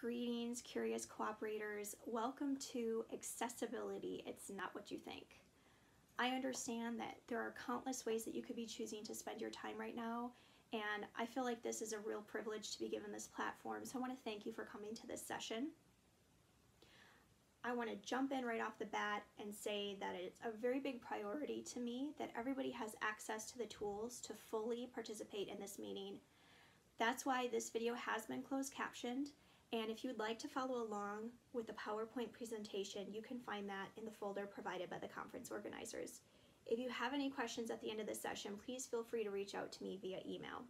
Greetings, curious cooperators. Welcome to Accessibility. It's not what you think. I understand that there are countless ways that you could be choosing to spend your time right now, and I feel like this is a real privilege to be given this platform, so I want to thank you for coming to this session. I want to jump in right off the bat and say that it's a very big priority to me that everybody has access to the tools to fully participate in this meeting. That's why this video has been closed captioned and if you would like to follow along with the PowerPoint presentation, you can find that in the folder provided by the conference organizers. If you have any questions at the end of the session, please feel free to reach out to me via email.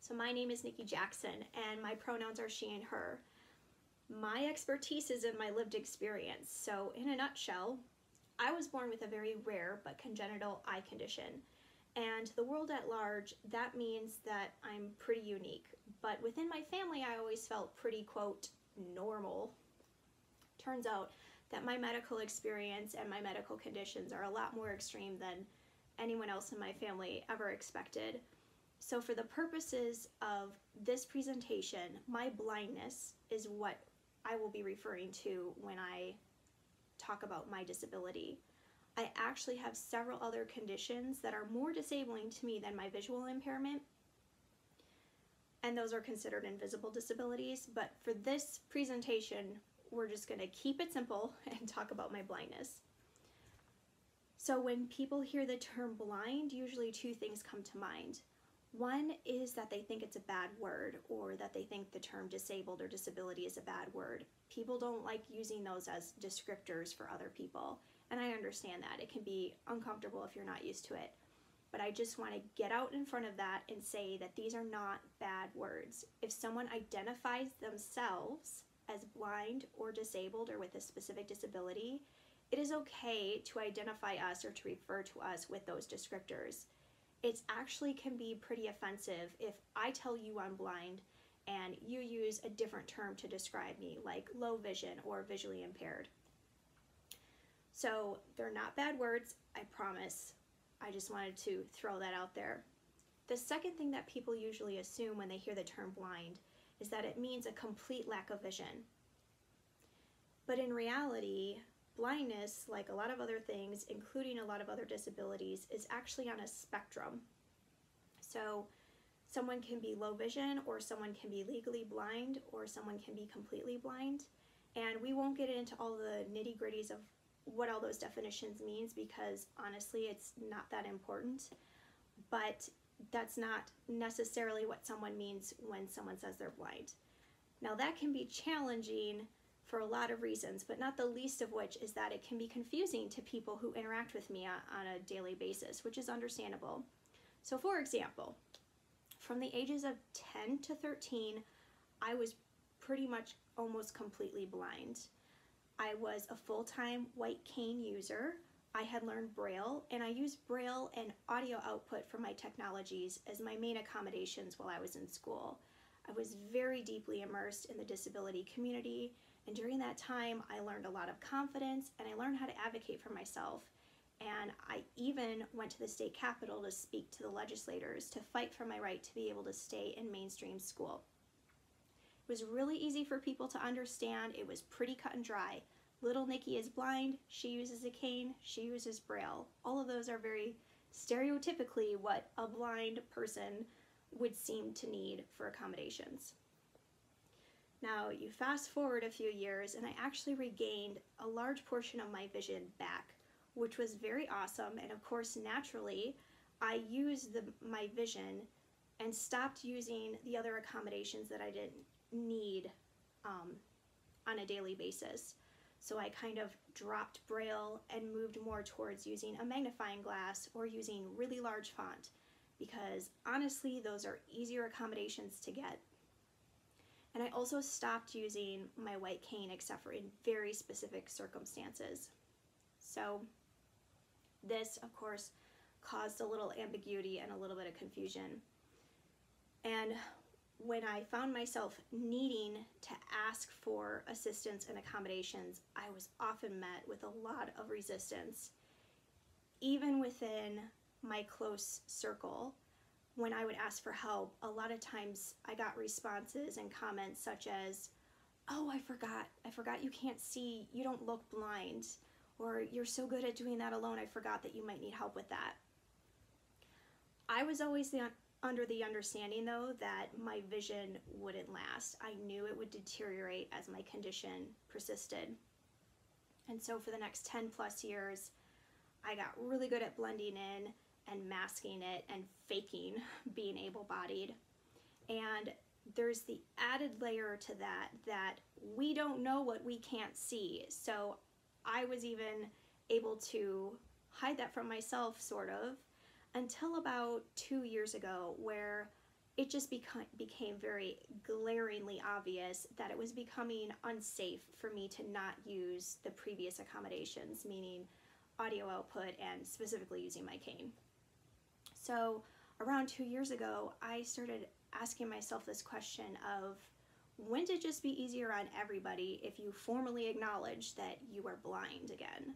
So my name is Nikki Jackson and my pronouns are she and her. My expertise is in my lived experience. So in a nutshell, I was born with a very rare but congenital eye condition. And the world at large, that means that I'm pretty unique. But within my family, I always felt pretty, quote, normal. Turns out that my medical experience and my medical conditions are a lot more extreme than anyone else in my family ever expected. So for the purposes of this presentation, my blindness is what I will be referring to when I talk about my disability. I actually have several other conditions that are more disabling to me than my visual impairment, and those are considered invisible disabilities. But for this presentation, we're just going to keep it simple and talk about my blindness. So when people hear the term blind, usually two things come to mind. One is that they think it's a bad word or that they think the term disabled or disability is a bad word. People don't like using those as descriptors for other people. And I understand that. It can be uncomfortable if you're not used to it. But I just want to get out in front of that and say that these are not bad words. If someone identifies themselves as blind or disabled or with a specific disability, it is okay to identify us or to refer to us with those descriptors. It actually can be pretty offensive if I tell you I'm blind and you use a different term to describe me, like low vision or visually impaired. So they're not bad words, I promise. I just wanted to throw that out there. The second thing that people usually assume when they hear the term blind is that it means a complete lack of vision. But in reality, blindness, like a lot of other things, including a lot of other disabilities, is actually on a spectrum. So someone can be low vision, or someone can be legally blind, or someone can be completely blind. And we won't get into all the nitty gritties of what all those definitions means because honestly it's not that important. But that's not necessarily what someone means when someone says they're blind. Now that can be challenging for a lot of reasons but not the least of which is that it can be confusing to people who interact with me on a daily basis which is understandable. So for example from the ages of 10 to 13 I was pretty much almost completely blind I was a full-time white cane user. I had learned Braille and I used Braille and audio output from my technologies as my main accommodations while I was in school. I was very deeply immersed in the disability community and during that time I learned a lot of confidence and I learned how to advocate for myself and I even went to the state capitol to speak to the legislators to fight for my right to be able to stay in mainstream school. It was really easy for people to understand. It was pretty cut and dry. Little Nikki is blind, she uses a cane, she uses Braille. All of those are very stereotypically what a blind person would seem to need for accommodations. Now, you fast forward a few years, and I actually regained a large portion of my vision back, which was very awesome. And of course, naturally, I used the, my vision and stopped using the other accommodations that I didn't need um, on a daily basis. So I kind of dropped Braille and moved more towards using a magnifying glass or using really large font because honestly, those are easier accommodations to get. And I also stopped using my white cane except for in very specific circumstances. So this, of course, caused a little ambiguity and a little bit of confusion. And when I found myself needing to ask for assistance and accommodations, I was often met with a lot of resistance. Even within my close circle, when I would ask for help, a lot of times I got responses and comments such as, Oh, I forgot. I forgot you can't see. You don't look blind. Or you're so good at doing that alone, I forgot that you might need help with that. I was always the, under the understanding, though, that my vision wouldn't last. I knew it would deteriorate as my condition persisted. And so for the next 10 plus years, I got really good at blending in and masking it and faking being able bodied. And there's the added layer to that that we don't know what we can't see. So I was even able to hide that from myself, sort of, until about two years ago, where it just beca- became very glaringly obvious that it was becoming unsafe for me to not use the previous accommodations, meaning audio output and specifically using my cane. So, around two years ago, I started asking myself this question of wouldn't it just be easier on everybody if you formally acknowledge that you are blind again?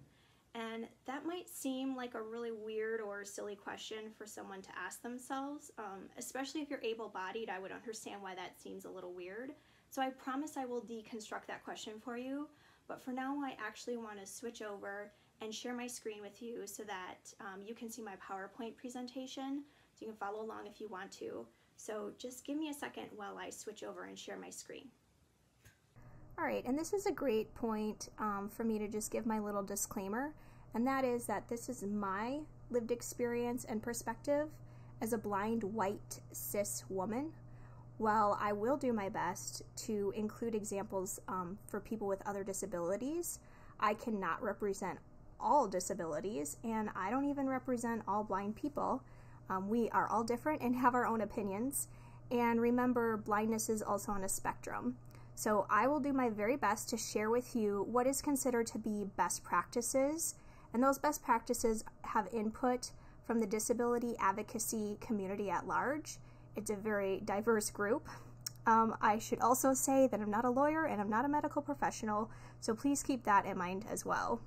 And that might seem like a really weird or silly question for someone to ask themselves, um, especially if you're able bodied. I would understand why that seems a little weird. So I promise I will deconstruct that question for you. But for now, I actually want to switch over and share my screen with you so that um, you can see my PowerPoint presentation. So you can follow along if you want to. So just give me a second while I switch over and share my screen. All right, and this is a great point um, for me to just give my little disclaimer, and that is that this is my lived experience and perspective as a blind white cis woman. While I will do my best to include examples um, for people with other disabilities, I cannot represent all disabilities, and I don't even represent all blind people. Um, we are all different and have our own opinions. And remember, blindness is also on a spectrum. So I will do my very best to share with you what is considered to be best practices. And those best practices have input from the disability advocacy community at large. It's a very diverse group. Um, I should also say that I'm not a lawyer and I'm not a medical professional, so please keep that in mind as well.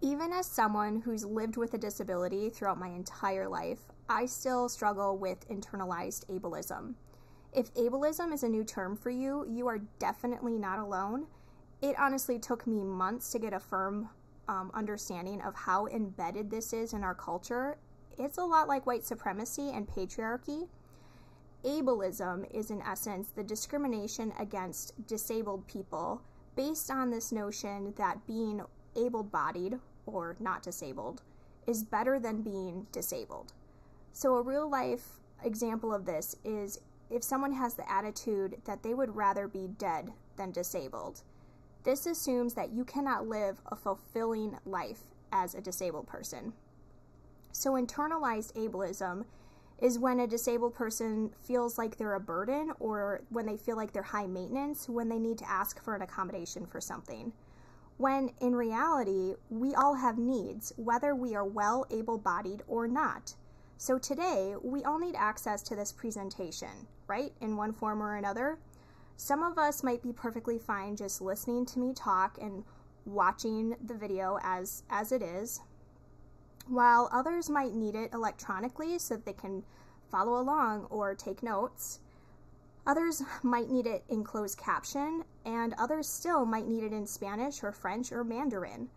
Even as someone who's lived with a disability throughout my entire life, I still struggle with internalized ableism. If ableism is a new term for you, you are definitely not alone. It honestly took me months to get a firm um, understanding of how embedded this is in our culture. It's a lot like white supremacy and patriarchy. Ableism is, in essence, the discrimination against disabled people based on this notion that being able bodied or not disabled is better than being disabled. So, a real life example of this is if someone has the attitude that they would rather be dead than disabled. This assumes that you cannot live a fulfilling life as a disabled person. So, internalized ableism is when a disabled person feels like they're a burden or when they feel like they're high maintenance when they need to ask for an accommodation for something when in reality, we all have needs, whether we are well able bodied or not. So today, we all need access to this presentation, right, in one form or another. Some of us might be perfectly fine just listening to me talk and watching the video as, as it is, while others might need it electronically so that they can follow along or take notes. Others might need it in closed caption, and others still might need it in Spanish or French or Mandarin.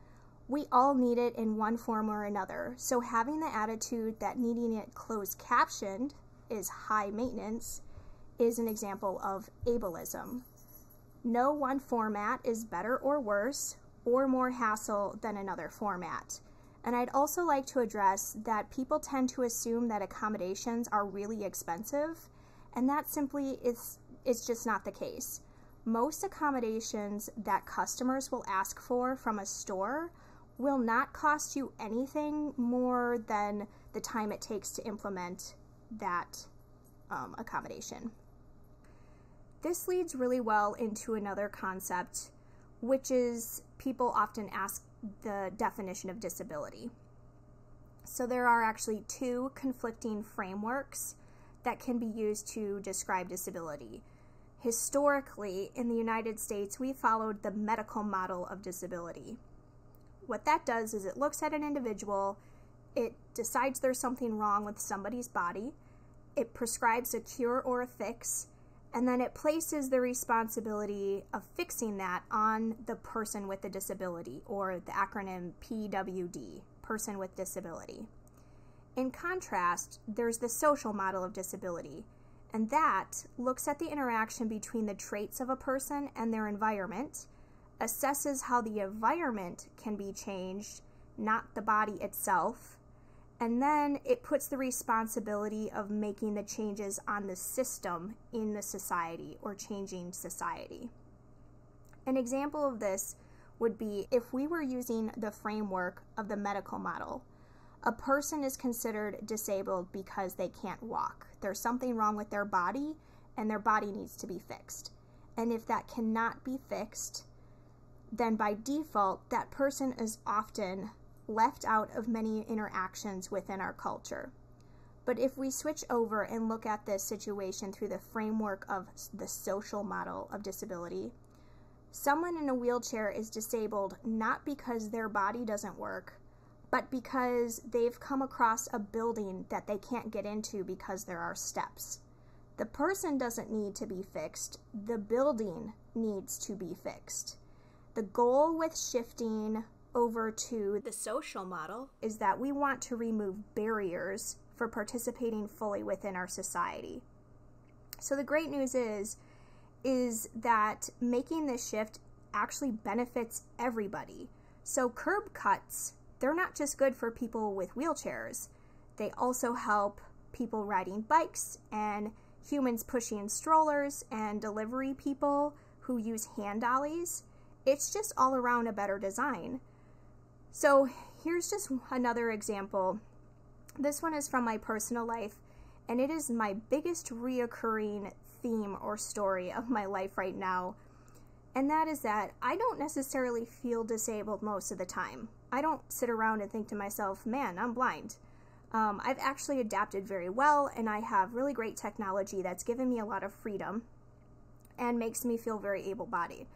We all need it in one form or another, so having the attitude that needing it closed captioned is high maintenance is an example of ableism. No one format is better or worse or more hassle than another format. And I'd also like to address that people tend to assume that accommodations are really expensive and that simply is is just not the case. Most accommodations that customers will ask for from a store will not cost you anything more than the time it takes to implement that um, accommodation. This leads really well into another concept, which is people often ask the definition of disability. So there are actually two conflicting frameworks that can be used to describe disability. Historically, in the United States, we followed the medical model of disability. What that does is it looks at an individual It decides there's something wrong with somebody's body, it prescribes a cure or a fix, and then it places the responsibility of fixing that on the person with the disability, or the acronym PWD, person with disability. In contrast, there's the social model of disability, and that looks at the interaction between the traits of a person and their environment, assesses how the environment can be changed, not the body itself, and then it puts the responsibility of making the changes on the system in the society or changing society. An example of this would be if we were using the framework of the medical model. A person is considered disabled because they can't walk. There's something wrong with their body, and their body needs to be fixed. And if that cannot be fixed, then by default, that person is often left out of many interactions within our culture. But if we switch over and look at this situation through the framework of the social model of disability, someone in a wheelchair is disabled not because their body doesn't work, but because they've come across a building that they can't get into because there are steps. The person doesn't need to be fixed, the building needs to be fixed. The goal with shifting over to the social model is that we want to remove barriers for participating fully within our society. So the great news is is that making this shift actually benefits everybody. So curb cuts, they're not just good for people with wheelchairs. They also help people riding bikes and humans pushing strollers and delivery people who use hand dollies. It's just all around a better design. So here's just another example. This one is from my personal life, and it is my biggest reoccurring theme or story of my life right now. And that is that I don't necessarily feel disabled most of the time. I don't sit around and think to myself, man, I'm blind. Um, I've actually adapted very well, and I have really great technology that's given me a lot of freedom and makes me feel very able bodied.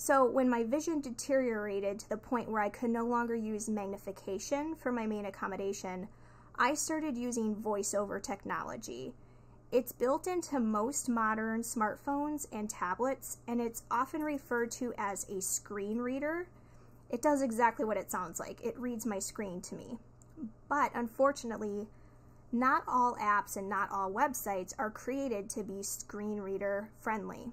So when my vision deteriorated to the point where I could no longer use magnification for my main accommodation, I started using voiceover technology. It's built into most modern smartphones and tablets, and it's often referred to as a screen reader. It does exactly what it sounds like. It reads my screen to me. But unfortunately, not all apps and not all websites are created to be screen reader friendly.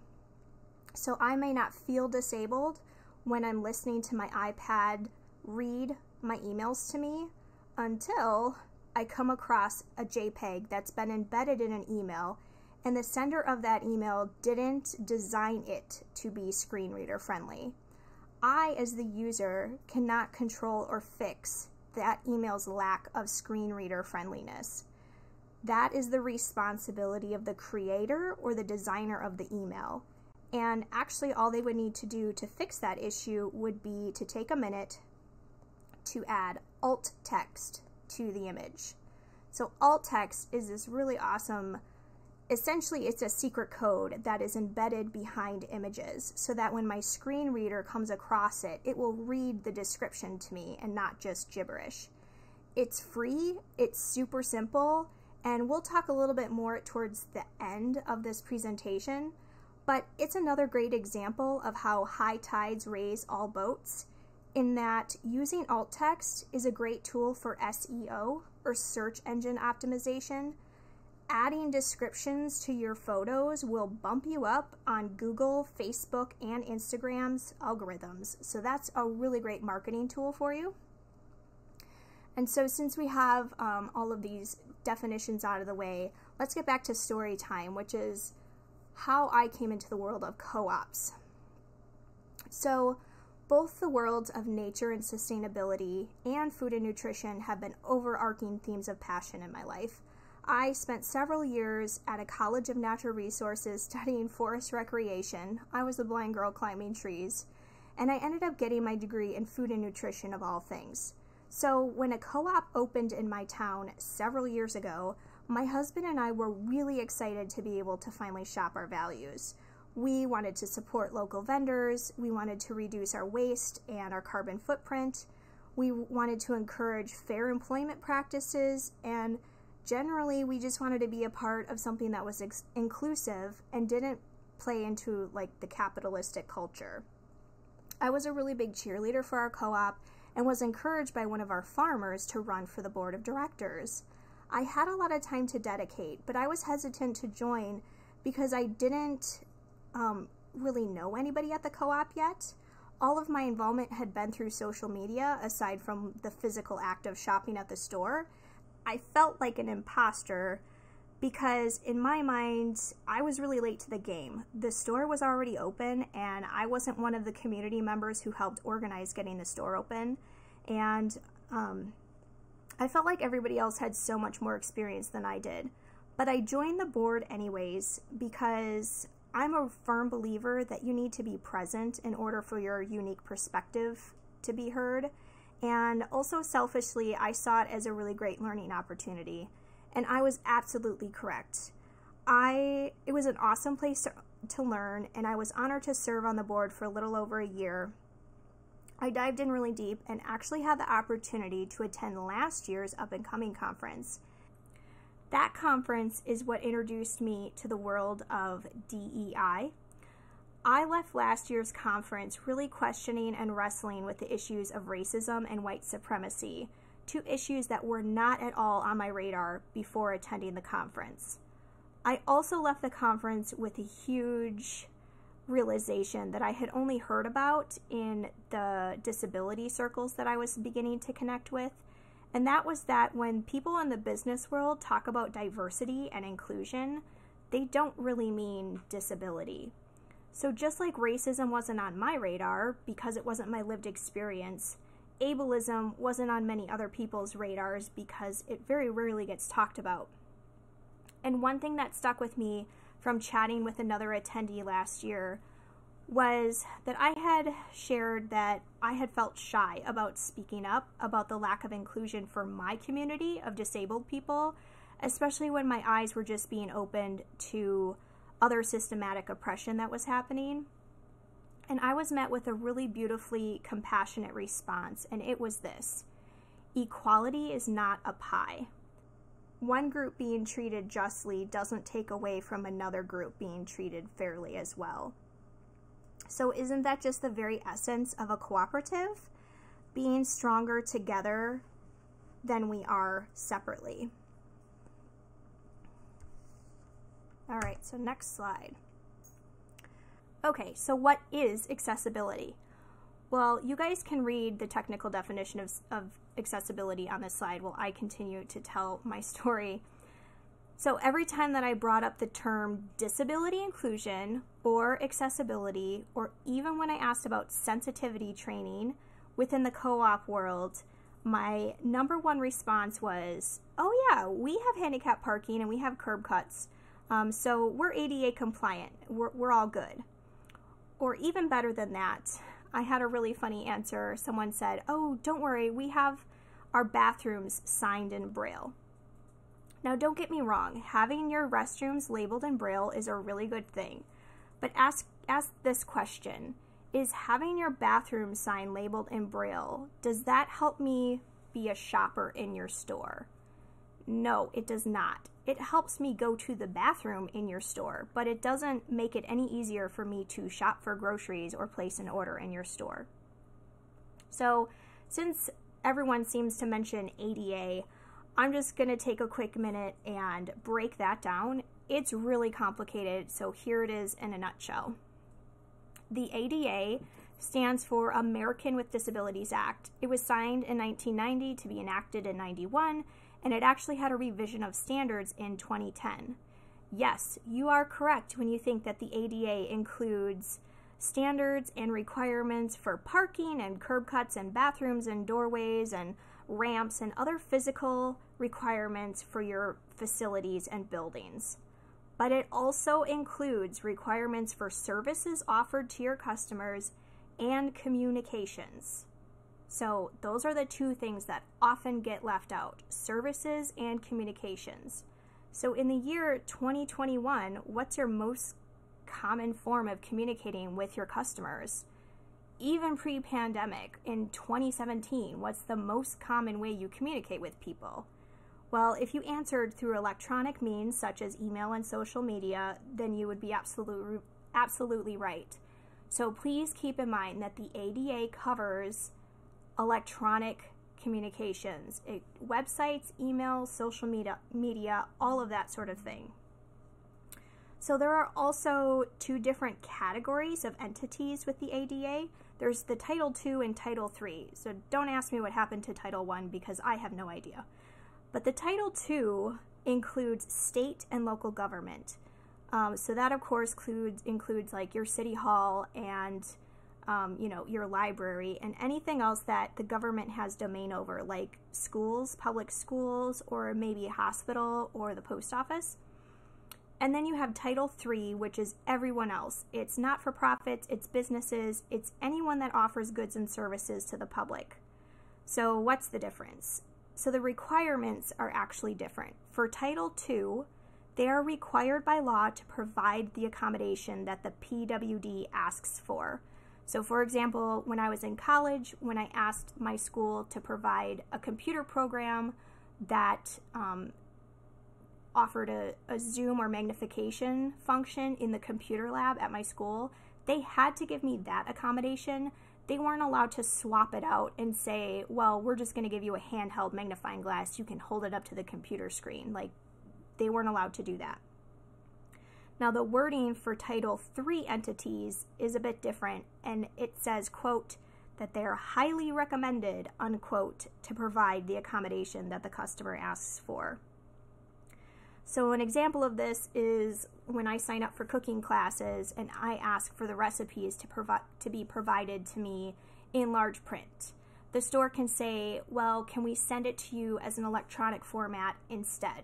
So I may not feel disabled when I'm listening to my iPad read my emails to me until I come across a JPEG that's been embedded in an email and the sender of that email didn't design it to be screen reader friendly. I, as the user, cannot control or fix that email's lack of screen reader friendliness. That is the responsibility of the creator or the designer of the email. And actually, all they would need to do to fix that issue would be to take a minute to add alt text to the image. So, alt text is this really awesome, essentially, it's a secret code that is embedded behind images so that when my screen reader comes across it, it will read the description to me and not just gibberish. It's free, it's super simple, and we'll talk a little bit more towards the end of this presentation but it's another great example of how high tides raise all boats, in that using alt text is a great tool for SEO or search engine optimization. Adding descriptions to your photos will bump you up on Google, Facebook, and Instagram's algorithms. So that's a really great marketing tool for you. And so, since we have um, all of these definitions out of the way, let's get back to story time, which is how I came into the world of co ops. So, both the worlds of nature and sustainability and food and nutrition have been overarching themes of passion in my life. I spent several years at a College of Natural Resources studying forest recreation. I was a blind girl climbing trees, and I ended up getting my degree in food and nutrition of all things. So, when a co op opened in my town several years ago, my husband and I were really excited to be able to finally shop our values. We wanted to support local vendors, we wanted to reduce our waste and our carbon footprint. We wanted to encourage fair employment practices, and generally, we just wanted to be a part of something that was inclusive and didn't play into like the capitalistic culture. I was a really big cheerleader for our co op and was encouraged by one of our farmers to run for the board of directors. I had a lot of time to dedicate, but I was hesitant to join because I didn't um, really know anybody at the co op yet. All of my involvement had been through social media, aside from the physical act of shopping at the store. I felt like an imposter because, in my mind, I was really late to the game. The store was already open, and I wasn't one of the community members who helped organize getting the store open. And um, I felt like everybody else had so much more experience than I did. But I joined the board anyways because I'm a firm believer that you need to be present in order for your unique perspective to be heard. And also, selfishly, I saw it as a really great learning opportunity. And I was absolutely correct. I it was an awesome place to, to learn, and I was honored to serve on the board for a little over a year. I dived in really deep and actually had the opportunity to attend last year's up and coming conference. That conference is what introduced me to the world of DEI. I left last year's conference really questioning and wrestling with the issues of racism and white supremacy, two issues that were not at all on my radar before attending the conference. I also left the conference with a huge realization that I had only heard about in the disability circles that I was beginning to connect with. And that was that when people in the business world talk about diversity and inclusion, they don't really mean disability. So, just like racism wasn't on my radar because it wasn't my lived experience, ableism wasn't on many other people's radars because it very rarely gets talked about. And one thing that stuck with me from chatting with another attendee last year was that I had shared that I had felt shy about speaking up about the lack of inclusion for my community of disabled people, especially when my eyes were just being opened to other systematic oppression that was happening. And I was met with a really beautifully compassionate response, and it was this Equality is not a pie one group being treated justly doesn't take away from another group being treated fairly as well. So, isn't that just the very essence of a cooperative? Being stronger together than we are separately. All right, so next slide. Okay, so what is accessibility? Well, you guys can read the technical definition of, of accessibility on this slide while I continue to tell my story. So, every time that I brought up the term disability inclusion or accessibility, or even when I asked about sensitivity training within the co op world, my number one response was, Oh, yeah, we have handicap parking and we have curb cuts. Um, so, we're ADA compliant. We're, we're all good. Or even better than that, I had a really funny answer. Someone said, Oh, don't worry, we have our bathrooms signed in Braille. Now, don't get me wrong, having your restrooms labeled in Braille is a really good thing. But ask, ask this question Is having your bathroom sign labeled in Braille, does that help me be a shopper in your store? No, it does not. It helps me go to the bathroom in your store, but it doesn't make it any easier for me to shop for groceries or place an order in your store. So, since everyone seems to mention ADA, I'm just going to take a quick minute and break that down. It's really complicated, so here it is in a nutshell. The ADA stands for American with Disabilities Act. It was signed in 1990 to be enacted in 91 and it actually had a revision of standards in 2010. Yes, you are correct when you think that the ADA includes standards and requirements for parking and curb cuts and bathrooms and doorways and ramps and other physical requirements for your facilities and buildings. But it also includes requirements for services offered to your customers and communications. So, those are the two things that often get left out services and communications. So, in the year 2021, what's your most common form of communicating with your customers? even pre pandemic in 2017, what's the most common way you communicate with people? Well, if you answered through electronic means such as email and social media, then you would be absolutely absolutely right. So please keep in mind that the ADA covers electronic communications, it, websites, emails, social media, media, all of that sort of thing. So there are also two different categories of entities with the ADA. There's the Title II and Title III. So don't ask me what happened to Title I because I have no idea. But the Title II includes state and local government. Um, so that, of course, includes, includes like your city hall and um, you know, your library, and anything else that the government has domain over, like schools, public schools, or maybe a hospital or the post office. And then you have Title III, which is everyone else. It's not for profits, it's businesses, it's anyone that offers goods and services to the public. So, what's the difference? So, the requirements are actually different. For Title II, they are required by law to provide the accommodation that the PWD asks for. So, for example, when I was in college, when I asked my school to provide a computer program that um, offered a, a Zoom or magnification function in the computer lab at my school, they had to give me that accommodation. They weren't allowed to swap it out and say, well, we're just going to give you a handheld magnifying glass. You can hold it up to the computer screen. Like, they weren't allowed to do that. Now, the wording for Title III entities is a bit different, and it says, quote, that they are highly recommended, unquote, to provide the accommodation that the customer asks for. So, an example of this is when I sign up for cooking classes and I ask for the recipes to, provi- to be provided to me in large print. The store can say, Well, can we send it to you as an electronic format instead?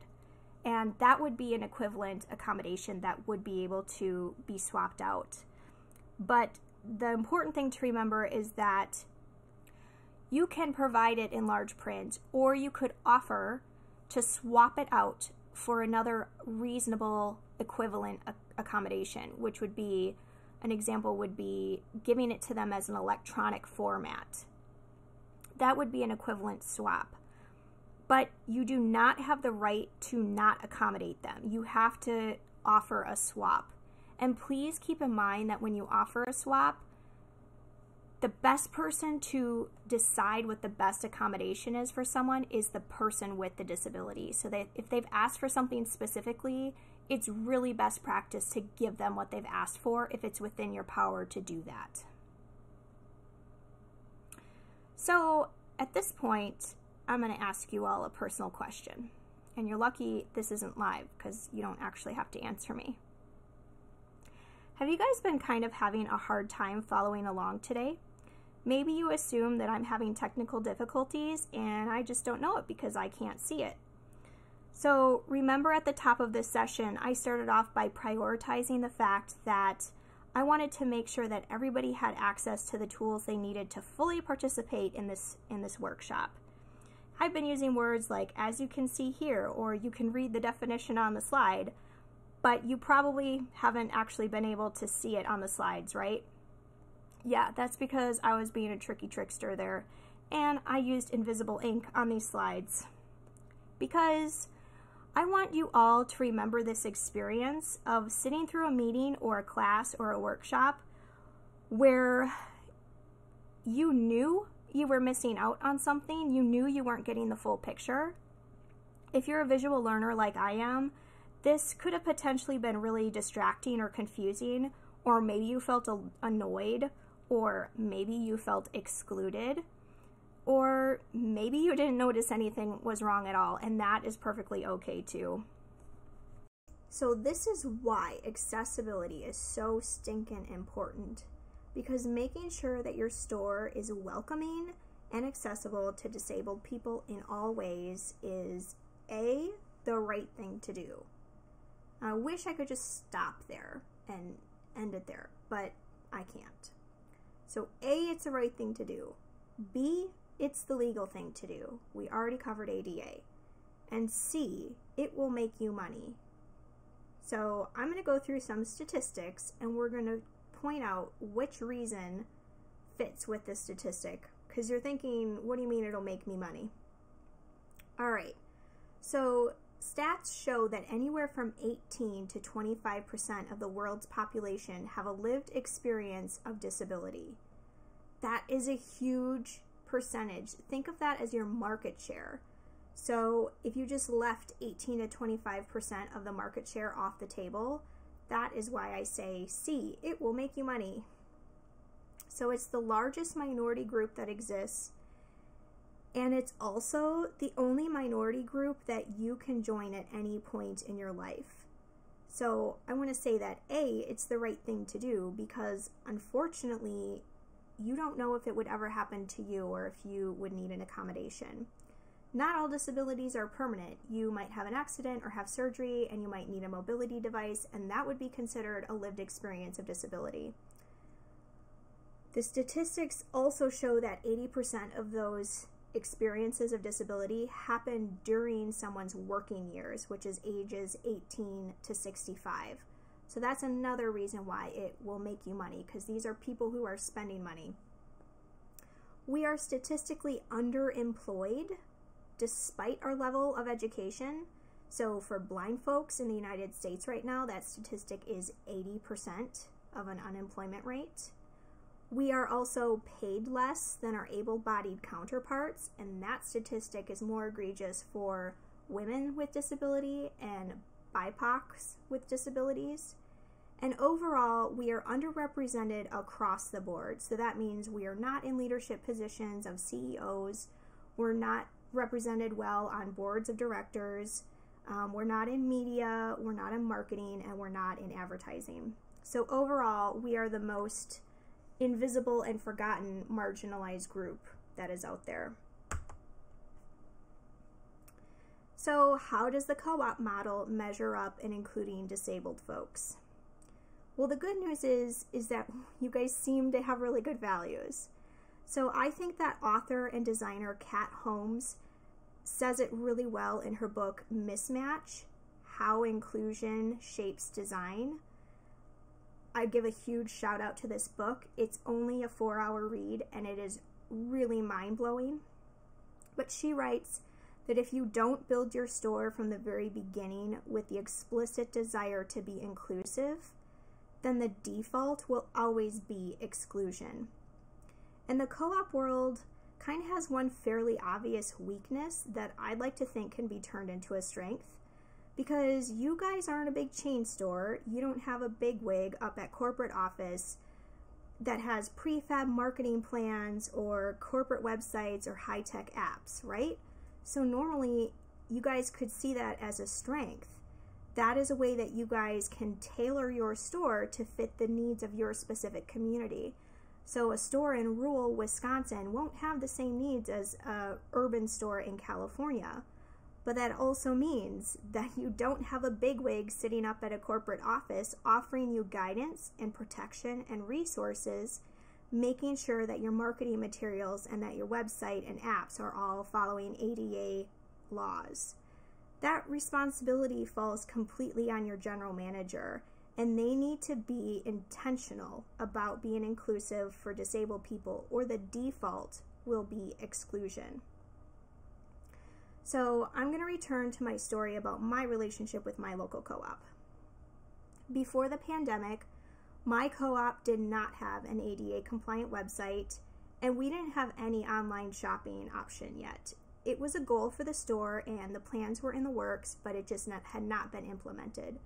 And that would be an equivalent accommodation that would be able to be swapped out. But the important thing to remember is that you can provide it in large print, or you could offer to swap it out for another reasonable equivalent accommodation, which would be an example would be giving it to them as an electronic format. That would be an equivalent swap but you do not have the right to not accommodate them. You have to offer a swap. And please keep in mind that when you offer a swap, the best person to decide what the best accommodation is for someone is the person with the disability. So that if they've asked for something specifically, it's really best practice to give them what they've asked for if it's within your power to do that. So at this point, I'm going to ask you all a personal question. And you're lucky this isn't live because you don't actually have to answer me. Have you guys been kind of having a hard time following along today? Maybe you assume that I'm having technical difficulties and I just don't know it because I can't see it. So, remember at the top of this session, I started off by prioritizing the fact that I wanted to make sure that everybody had access to the tools they needed to fully participate in this in this workshop. I've been using words like as you can see here, or you can read the definition on the slide, but you probably haven't actually been able to see it on the slides, right? Yeah, that's because I was being a tricky trickster there, and I used invisible ink on these slides. Because I want you all to remember this experience of sitting through a meeting or a class or a workshop where you knew you were missing out on something, you knew you weren't getting the full picture. If you're a visual learner like I am, this could have potentially been really distracting or confusing, or maybe you felt annoyed, or maybe you felt excluded, or maybe you didn't notice anything was wrong at all, and that is perfectly okay too. So, this is why accessibility is so stinking important because making sure that your store is welcoming and accessible to disabled people in all ways is A, the right thing to do. I wish I could just stop there and end it there, but I can't. So, A, it's the right thing to do. B, it's the legal thing to do. We already covered ADA. And C, it will make you money. So, I'm going to go through some statistics and we're going to point out which reason fits with this statistic because you're thinking, what do you mean it'll make me money? All right. So, stats show that anywhere from 18 to 25% of the world's population have a lived experience of disability. That is a huge percentage. Think of that as your market share. So, if you just left 18 to 25% of the market share off the table, that is why I say C, it will make you money. So it's the largest minority group that exists. And it's also the only minority group that you can join at any point in your life. So I want to say that A, it's the right thing to do because unfortunately, you don't know if it would ever happen to you or if you would need an accommodation. Not all disabilities are permanent. You might have an accident or have surgery and you might need a mobility device, and that would be considered a lived experience of disability. The statistics also show that 80% of those experiences of disability happen during someone's working years, which is ages 18 to 65. So that's another reason why it will make you money because these are people who are spending money. We are statistically underemployed despite our level of education. So for blind folks in the United States right now, that statistic is 80% of an unemployment rate. We are also paid less than our able bodied counterparts, and that statistic is more egregious for women with disability and BIPOCs with disabilities. And overall, we are underrepresented across the board. So that means we are not in leadership positions of CEOs, we're not represented well on boards of directors, um, we're not in media, we're not in marketing, and we're not in advertising. So overall, we are the most invisible and forgotten marginalized group that is out there. So, how does the co op model measure up in including disabled folks? Well, the good news is is that you guys seem to have really good values. So, I think that author and designer Kat Holmes says it really well in her book Mismatch: How Inclusion Shapes Design. I give a huge shout out to this book. It's only a four hour read and it is really mind blowing. But she writes that if you don't build your store from the very beginning with the explicit desire to be inclusive, then the default will always be exclusion. And the co op world kind of has one fairly obvious weakness that I'd like to think can be turned into a strength because you guys aren't a big chain store. You don't have a big wig up at corporate office that has prefab marketing plans or corporate websites or high tech apps, right? So normally you guys could see that as a strength. That is a way that you guys can tailor your store to fit the needs of your specific community. So a store in rural Wisconsin won't have the same needs as a urban store in California. But that also means that you don't have a bigwig sitting up at a corporate office offering you guidance and protection and resources, making sure that your marketing materials and that your website and apps are all following ADA laws. That responsibility falls completely on your general manager, and they need to be intentional about being inclusive for disabled people, or the default will be exclusion. So I'm going to return to my story about my relationship with my local co op. Before the pandemic, my co op did not have an ADA compliant website, and we didn't have any online shopping option yet. It was a goal for the store, and the plans were in the works, but it just not, had not been implemented.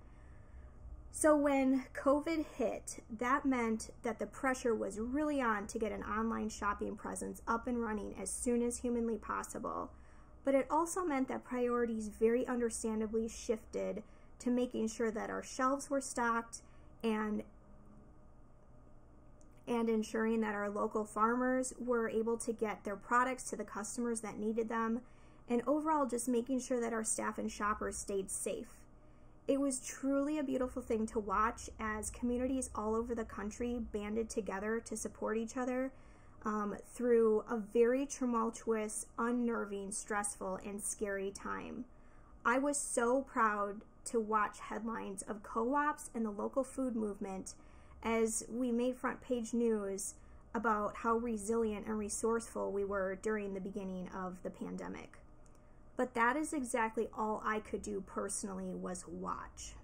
So when COVID hit, that meant that the pressure was really on to get an online shopping presence up and running as soon as humanly possible but it also meant that priorities very understandably shifted to making sure that our shelves were stocked and and ensuring that our local farmers were able to get their products to the customers that needed them and overall just making sure that our staff and shoppers stayed safe. It was truly a beautiful thing to watch as communities all over the country banded together to support each other um, through a very tumultuous, unnerving, stressful, and scary time. I was so proud to watch headlines of co ops and the local food movement as we made front page news about how resilient and resourceful we were during the beginning of the pandemic. But that is exactly all I could do personally was watch.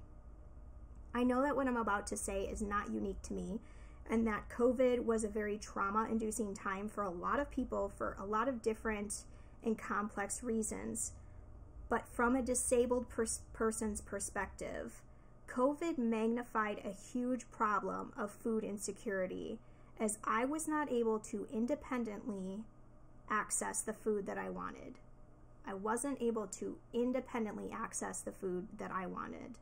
I know that what I'm about to say is not unique to me and that COVID was a very trauma inducing time for a lot of people for a lot of different and complex reasons. But from a disabled pers- person's perspective, COVID magnified a huge problem of food insecurity as I was not able to independently access the food that I wanted. I wasn't able to independently access the food that I wanted.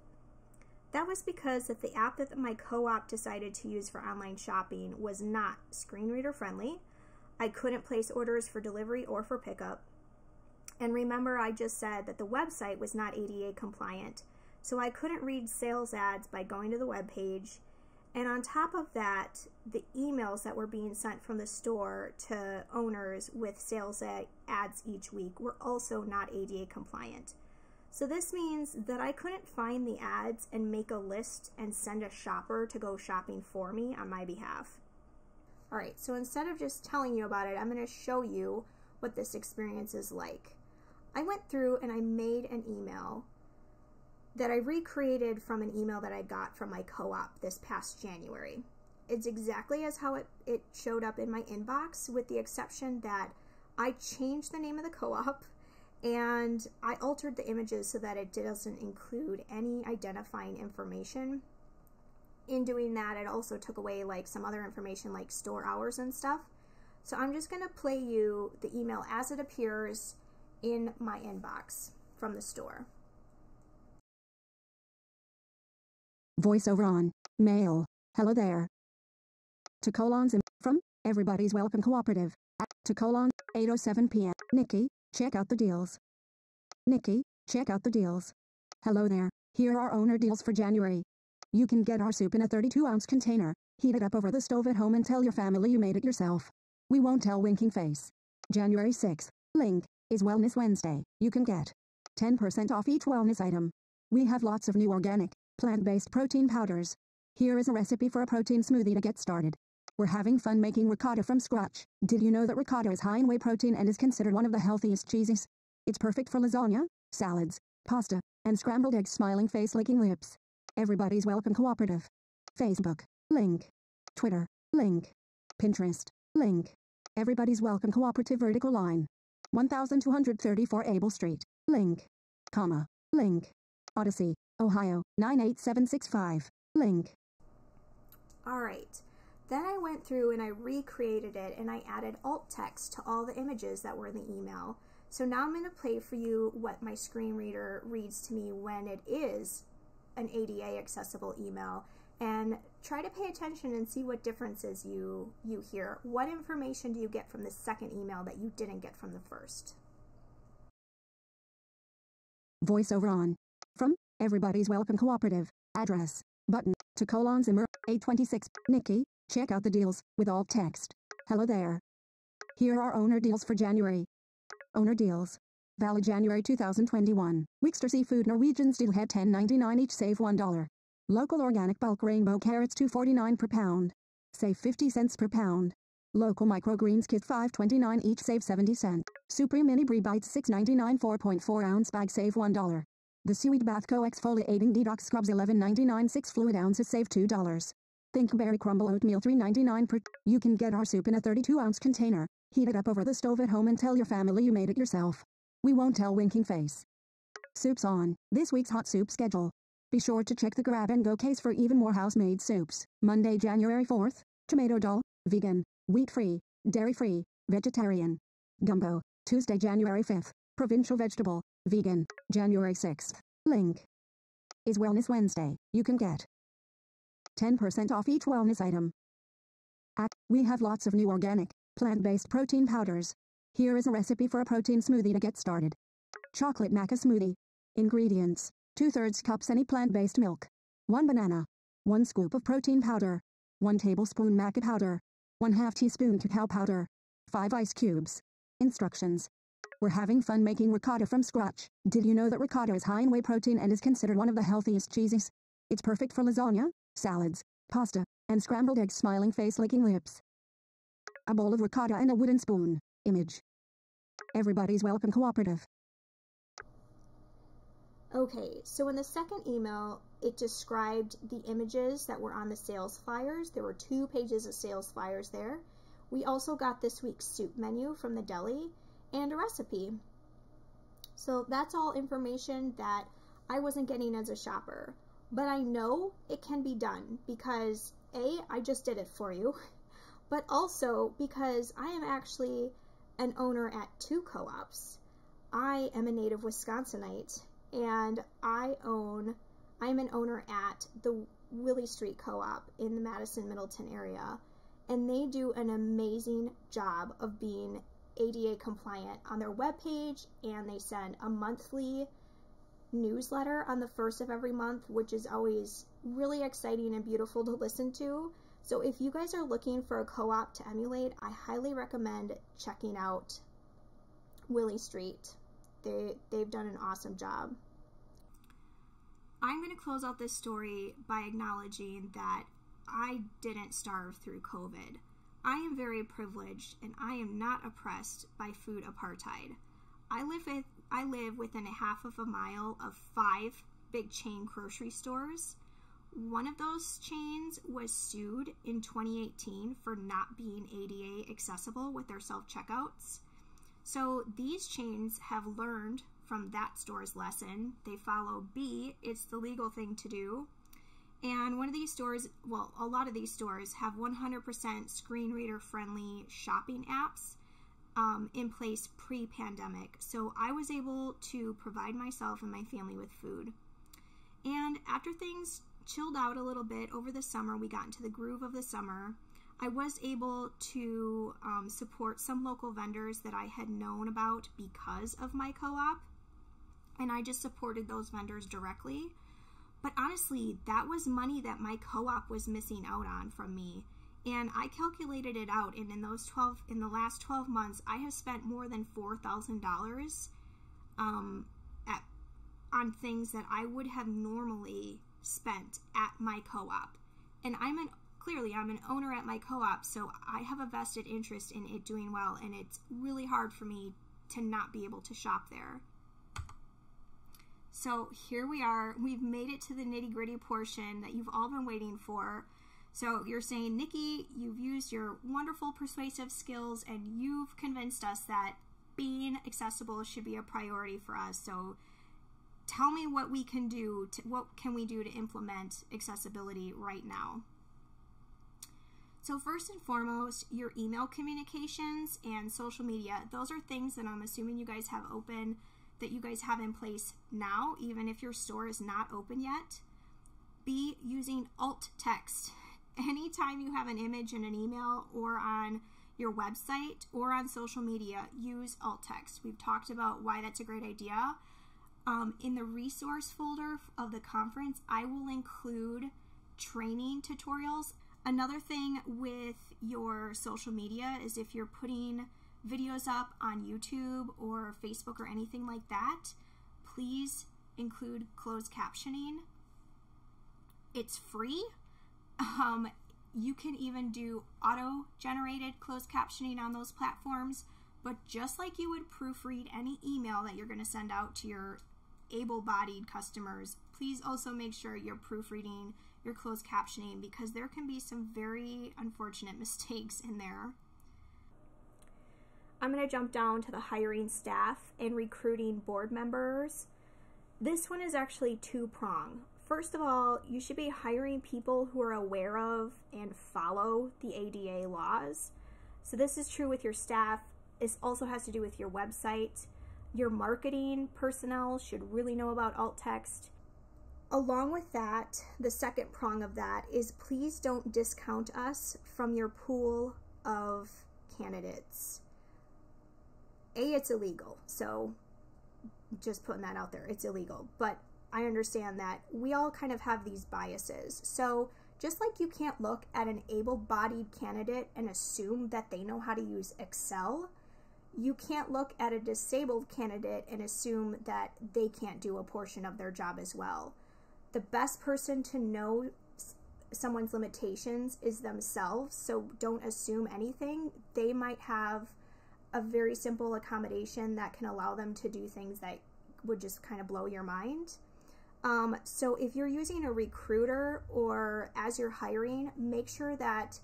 That was because that the app that my co-op decided to use for online shopping was not screen reader friendly. I couldn't place orders for delivery or for pickup. And remember I just said that the website was not ADA compliant. So I couldn't read sales ads by going to the web page. And on top of that, the emails that were being sent from the store to owners with sales ads each week were also not ADA compliant. So this means that I couldn't find the ads and make a list and send a shopper to go shopping for me on my behalf. All right, so instead of just telling you about it, I'm going to show you what this experience is like. I went through and I made an email that I recreated from an email that I got from my co-op this past January. It's exactly as how it, it showed up in my inbox with the exception that I changed the name of the co-op and I altered the images so that it doesn't include any identifying information. In doing that, it also took away like some other information like store hours and stuff. So I'm just to play you the email as it appears in my inbox from the store. Voiceover on. Mail. Hello there. To colons and from Everybody's Welcome Cooperative. At, To colon 8:07 p.m. Nikki, check out the deals. Nikki, check out the deals. Hello there. Here are owner deals for January. You can get our soup in a 32 ounce container. Heat it up over the stove at home and tell your family you made it yourself. We won't tell winking face. January 6th. Link is Wellness Wednesday. You can get 10% off each wellness item. We have lots of new organic, plant-based protein powders. Here is a recipe for a protein smoothie to get started. We're having fun making ricotta from scratch. Did you know that ricotta is high in whey protein and is considered one of the healthiest cheeses? It's perfect for lasagna, salads, pasta, and scrambled eggs smiling face licking lips. Everybody's welcome cooperative. Facebook, link. Twitter, link. Pinterest, link. Everybody's welcome cooperative vertical line. 1234 Able Street, link. Comma, link. Odyssey, Ohio, 98765. Link. All right. Then I went through and I recreated it and I added alt text to all the images that were in the email. So now I'm going to play for you what my screen reader reads to me when it is an ADA accessible email and try to pay attention and see what differences you you hear. What information do you get from the second email that you didn't get from the first? Voiceover on. From Everybody's Welcome Cooperative. Address. Button. To colon Zimmer. 826. Nikki. Check out the deals. With alt text. Hello there. Here are owner deals for January. Owner deals. Valid January 2021. Wickster Seafood Norwegian Steelhead 10.99 each save $1. Local organic bulk rainbow carrots 2.49 per pound. Save 50 cents per pound. Local microgreens kit 5.29 each save 70 cents. Supreme mini brie bites 6.99 4.4 ounce bag save $1. The Seaweed Bath Co exfoliating detox scrubs 11.99 6 fluid ounces save $2. Think berry crumble oatmeal 3.99 per. You can get our soup in a 32 ounce container. Heat it up over the stove at home and tell your family you made it yourself. We won't tell winking face. Soups on. This week's hot soup schedule. Be sure to check the grab and go case for even more house-made soups. Monday, January 4th. Tomato dal. Vegan. Wheat-free. Dairy-free. Vegetarian. Gumbo. Tuesday, January 5th. Provincial vegetable. Vegan. January 6th. Link. Is Wellness Wednesday. You can get 10% off each wellness item. At, we have lots of new organic, plant-based protein powders. Here is a recipe for a protein smoothie to get started. Chocolate maca smoothie. Ingredients. 2 thirds cups any plant-based milk. 1 banana. 1 scoop of protein powder. 1 tablespoon maca powder. 1 half teaspoon cacao powder. 5 ice cubes. Instructions. We're having fun making ricotta from scratch. Did you know that ricotta is high in whey protein and is considered one of the healthiest cheeses? It's perfect for lasagna, salads, pasta, and scrambled eggs smiling face licking lips. a bowl of ricotta, and a wooden spoon. Image. Everybody's Welcome Cooperative. Okay, so in the second email, it described the images that were on the sales flyers. There were two pages of sales flyers there. We also got this week's soup menu from the deli and a recipe. So that's all information that I wasn't getting as a shopper. But I know it can be done because A, I just did it for you, but also because I am actually an owner at two co ops. I am a native Wisconsinite and I own, I'm an owner at the Willy Street Co op in the Madison Middleton area. And they do an amazing job of being ADA compliant on their webpage, and they send a monthly newsletter on the first of every month, which is always really exciting and beautiful to listen to. So, if you guys are looking for a co op to emulate, I highly recommend checking out Willy Street. They, they've done an awesome job. I'm going to close out this story by acknowledging that I didn't starve through COVID. I am very privileged and I am not oppressed by food apartheid. I live with I live within a half of a mile of five big chain grocery stores. One of those chains was sued in 2018 for not being ADA accessible with their self checkouts. So these chains have learned from that store's lesson. They follow B, it's the legal thing to do. And one of these stores, well, a lot of these stores have 100% screen reader friendly shopping apps um, in place pre pandemic. So I was able to provide myself and my family with food. And after things chilled out a little bit over the summer, we got into the groove of the summer. I was able to um, support some local vendors that I had known about because of my co op, and I just supported those vendors directly. But honestly, that was money that my co op was missing out on from me. And I calculated it out and in those 12 in the last 12 months I have spent more than $4,000 um, at on things that I would have normally spent at my co-op. And I'm an clearly I'm an owner at my co-op so I have a vested interest in it doing well and it's really hard for me to not be able to shop there so here we are we've made it to the nitty gritty portion that you've all been waiting for so you're saying, Nikki, you've used your wonderful persuasive skills and you've convinced us that being accessible should be a priority for us. So tell me what we can do to, what can we do to implement accessibility right now? So first and foremost, your email communications and social media, those are things that I'm assuming you guys have open that you guys have in place now, even if your store is not open yet. Be using alt text anytime you have an image in an email or on your website or on social media, use alt text. We've talked about why that's a great idea. Um, in the resource folder of the conference, I will include training tutorials. Another thing with your social media is if you're putting videos up on YouTube or Facebook or anything like that, please include closed captioning. It's free um, you can even do auto generated closed captioning on those platforms, but just like you would proofread any email that you're going to send out to your able bodied customers, please also make sure you're proofreading your closed captioning because there can be some very unfortunate mistakes in there. I'm going to jump down to the hiring staff and recruiting board members. This one is actually two prong. First of all, you should be hiring people who are aware of and follow the ADA laws. So, this is true with your staff. This also has to do with your website. Your marketing personnel should really know about alt text. Along with that, the second prong of that is please don't discount us from your pool of candidates. A, it's illegal. So, just putting that out there, it's illegal. But I understand that we all kind of have these biases. So, just like you can't look at an able bodied candidate and assume that they know how to use Excel, you can't look at a disabled candidate and assume that they can't do a portion of their job as well. The best person to know someone's limitations is themselves, so don't assume anything. They might have a very simple accommodation that can allow them to do things that would just kind of blow your mind. Um, so if you're using a recruiter or as you're hiring, make sure that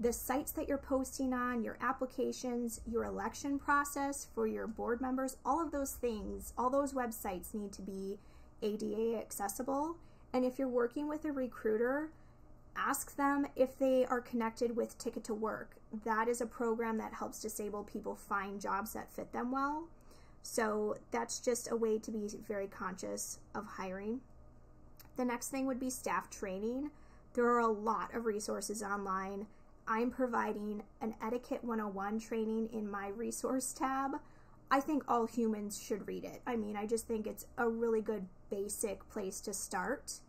the sites that you're posting on, your applications, your election process for your board members, all of those things, all those websites need to be ADA accessible. And if you're working with a recruiter, ask them if they are connected with Ticket to Work. That is a program that helps disabled people find jobs that fit them well. So that's just a way to be very conscious of hiring. The next thing would be staff training. There are a lot of resources online I'm providing an Etiquette 101 training in my resource tab. I think all humans should read it. I mean, I just think it's a really good basic place to start.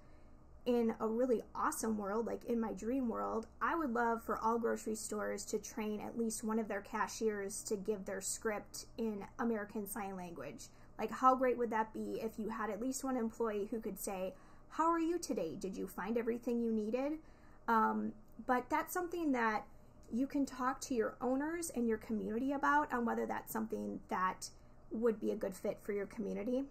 In a really awesome world, like in my dream world, I would love for all grocery stores to train at least one of their cashiers to give their script in American Sign Language. Like, how great would that be if you had at least one employee who could say, How are you today? Did you find everything you needed? Um, but that's something that you can talk to your owners and your community about on whether that's something that would be a good fit for your community.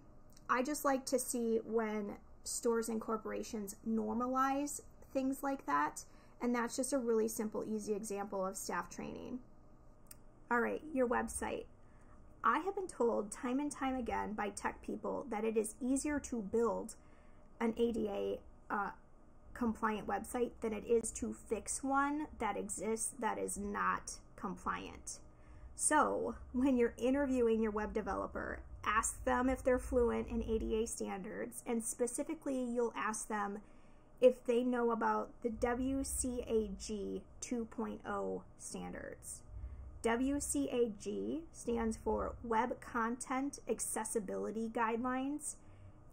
I just like to see when stores and corporations normalize things like that, and that's just a really simple, easy example of staff training. All right, your website. I have been told time and time again by tech people that it is easier to build an ADA uh, compliant website than it is to fix one that exists that is not compliant. So, when you're interviewing your web developer, ask them if they're fluent in ADA standards, and specifically, you'll ask them if they know about the WCAG 2.0 standards. WCAG stands for Web Content Accessibility Guidelines.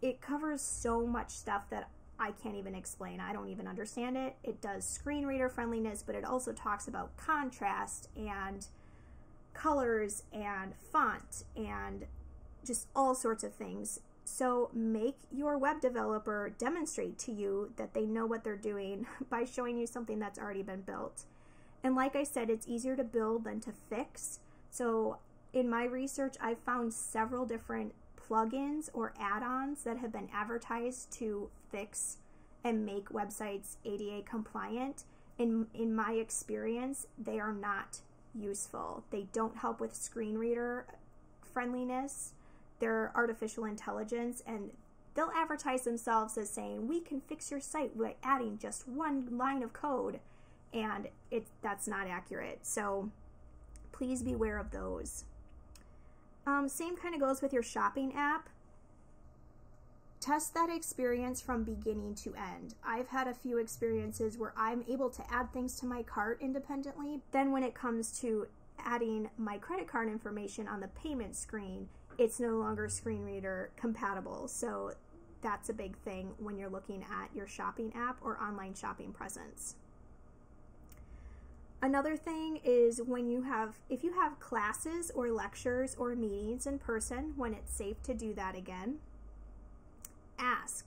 It covers so much stuff that I can't even explain. I don't even understand it. It does screen reader friendliness, but it also talks about contrast and colors and font and just all sorts of things. So make your web developer demonstrate to you that they know what they're doing by showing you something that's already been built. And like I said, it's easier to build than to fix. So in my research, I found several different plugins or add-ons that have been advertised to fix and make websites ADA compliant. In in my experience, they are not useful. They don't help with screen reader friendliness. They're artificial intelligence and they'll advertise themselves as saying, "We can fix your site by adding just one line of code." And it that's not accurate. So please beware of those. Um, same kind of goes with your shopping app. Test that experience from beginning to end. I've had a few experiences where I'm able to add things to my cart independently. Then, when it comes to adding my credit card information on the payment screen, it's no longer screen reader compatible. So, that's a big thing when you're looking at your shopping app or online shopping presence. Another thing is when you have, if you have classes or lectures or meetings in person, when it's safe to do that again, ask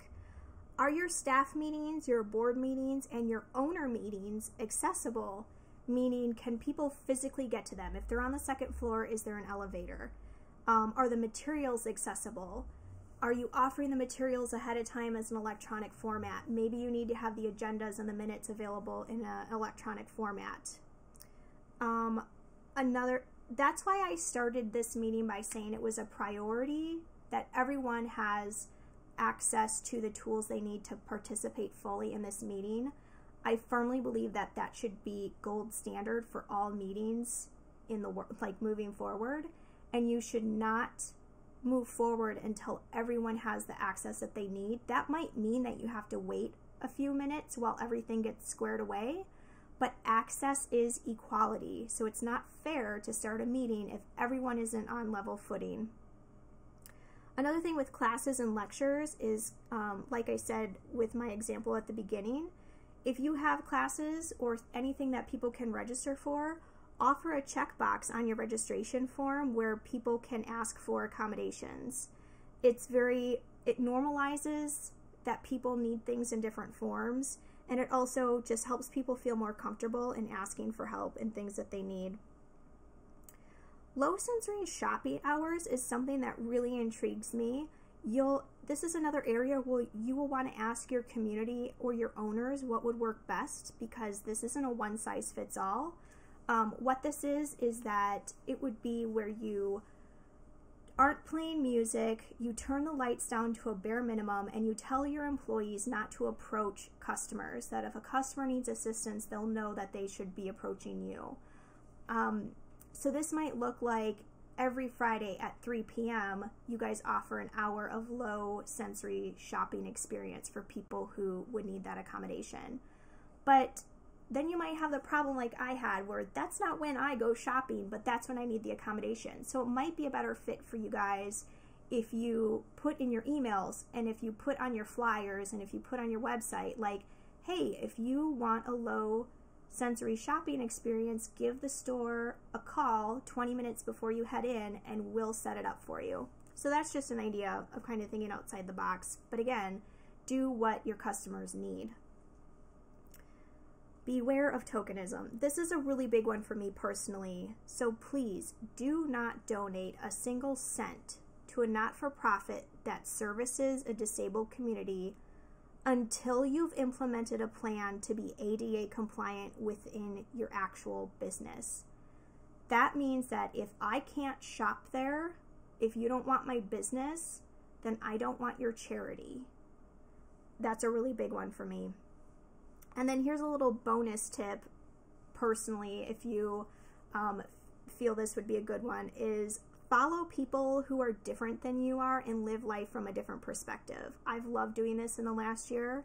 Are your staff meetings, your board meetings, and your owner meetings accessible? Meaning, can people physically get to them? If they're on the second floor, is there an elevator? Um, are the materials accessible? Are you offering the materials ahead of time as an electronic format? Maybe you need to have the agendas and the minutes available in an electronic format. Um, another, that's why I started this meeting by saying it was a priority that everyone has access to the tools they need to participate fully in this meeting. I firmly believe that that should be gold standard for all meetings in the world, like moving forward. And you should not move forward until everyone has the access that they need. That might mean that you have to wait a few minutes while everything gets squared away, but access is equality. So it's not fair to start a meeting if everyone isn't on level footing. Another thing with classes and lectures is, um, like I said with my example at the beginning, if you have classes or anything that people can register for, offer a checkbox on your registration form where people can ask for accommodations. It's very, it normalizes that people need things in different forms And it also just helps people feel more comfortable in asking for help and things that they need. Low sensory shopping hours is something that really intrigues me. You'll this is another area where you will want to ask your community or your owners what would work best because this isn't a one size fits all. Um, what this is is that it would be where you aren't playing music, you turn the lights down to a bare minimum, and you tell your employees not to approach customers. That if a customer needs assistance, they'll know that they should be approaching you. Um, so this might look like every Friday at 3 p.m., you guys offer an hour of low sensory shopping experience for people who would need that accommodation. But then you might have the problem like I had where that's not when I go shopping, but that's when I need the accommodation. So it might be a better fit for you guys if you put in your emails and if you put on your flyers and if you put on your website, like, hey, if you want a low sensory shopping experience, give the store a call 20 minutes before you head in and we'll set it up for you. So that's just an idea of kind of thinking outside the box. But again, do what your customers need. Beware of tokenism. This is a really big one for me personally. So please do not donate a single cent to a not for profit that services a disabled community until you've implemented a plan to be ADA compliant within your actual business. That means that if I can't shop there, if you don't want my business, then I don't want your charity. That's a really big one for me. And then here's a little bonus tip personally, if you um, feel this would be a good one, is follow people who are different than you are and live life from a different perspective. I've loved doing this in the last year.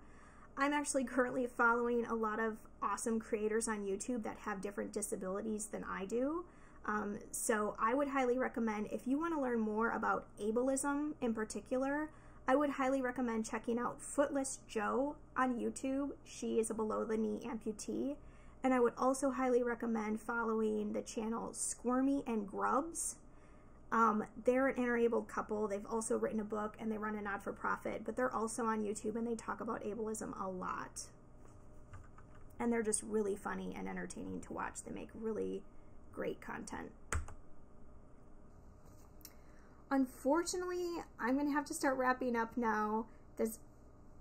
I'm actually currently following a lot of awesome creators on YouTube that have different disabilities than I do. Um, so I would highly recommend if you want to learn more about ableism in particular, I would highly recommend checking out Footless Jo on YouTube. She is a below the knee amputee. And I would also highly recommend following the channel Squirmy and Grubs. Um, they're an interabled couple. They've also written a book and they run a not for profit, but they're also on YouTube and they talk about ableism a lot. And they're just really funny and entertaining to watch. They make really great content. Unfortunately, I'm going to have to start wrapping up now. This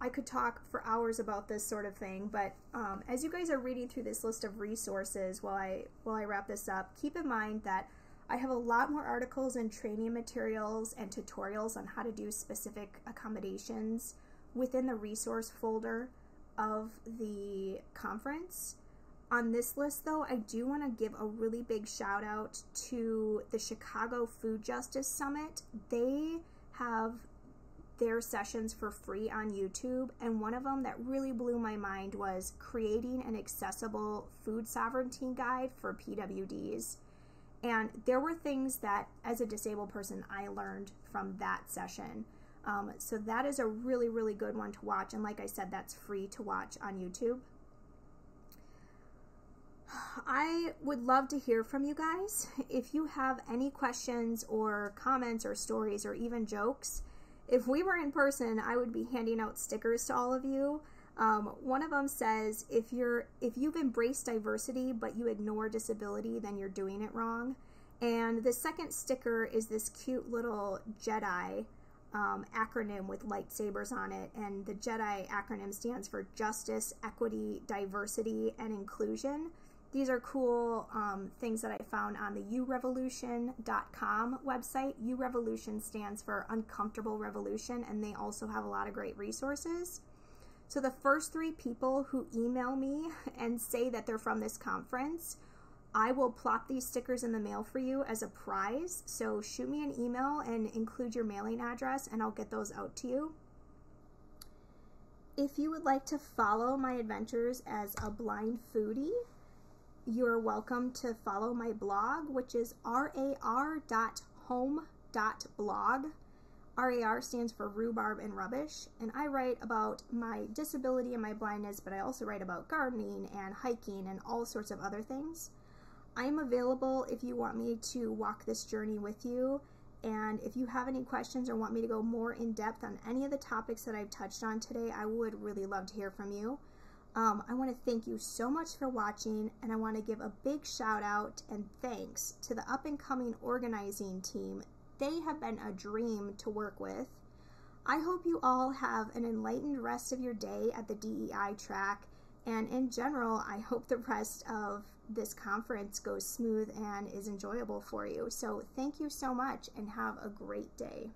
I could talk for hours about this sort of thing, but um, as you guys are reading through this list of resources while I while I wrap this up, keep in mind that I have a lot more articles and training materials and tutorials on how to do specific accommodations within the resource folder of the conference. On this list, though, I do want to give a really big shout out to the Chicago Food Justice Summit. They have their sessions for free on YouTube, and one of them that really blew my mind was creating an accessible food sovereignty guide for PWDs. And there were things that, as a disabled person, I learned from that session. Um, so that is a really, really good one to watch. And like I said, that's free to watch on YouTube. I would love to hear from you guys. If you have any questions or comments or stories or even jokes, if we were in person, I would be handing out stickers to all of you. Um, one of them says, if you're if you've embraced diversity but you ignore disability, then you're doing it wrong. And the second sticker is this cute little Jedi um, acronym with lightsabers on it. And the Jedi acronym stands for Justice, Equity, Diversity, and Inclusion. These are cool um, things that I found on the urevolution.com website. Urevolution stands for Uncomfortable Revolution, and they also have a lot of great resources. So, the first three people who email me and say that they're from this conference, I will plop these stickers in the mail for you as a prize. So, shoot me an email and include your mailing address, and I'll get those out to you. If you would like to follow my adventures as a blind foodie, you're welcome to follow my blog, which is rar.home.blog. RAR stands for rhubarb and rubbish, and I write about my disability and my blindness, but I also write about gardening and hiking and all sorts of other things. I'm available if you want me to walk this journey with you. And if you have any questions or want me to go more in depth on any of the topics that I've touched on today, I would really love to hear from you. Um, I want to thank you so much for watching, and I want to give a big shout out and thanks to the up and coming organizing team. They have been a dream to work with. I hope you all have an enlightened rest of your day at the DEI track, and in general, I hope the rest of this conference goes smooth and is enjoyable for you. So, thank you so much and have a great day.